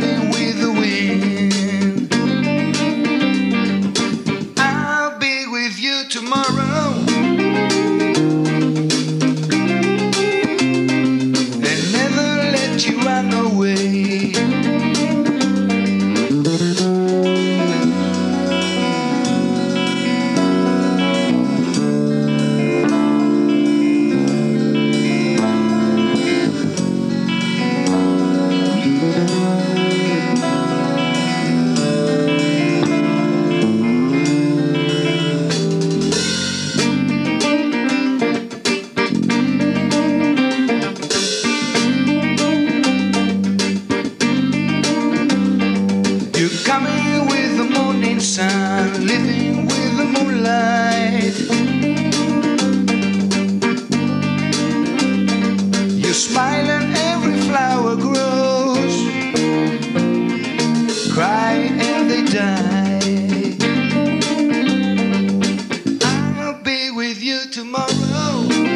riding with the wind. I'll be with you tomorrow. And never let you run away. with the moonlight. You smile and every flower grows. Cry and they die. I'll be with you tomorrow.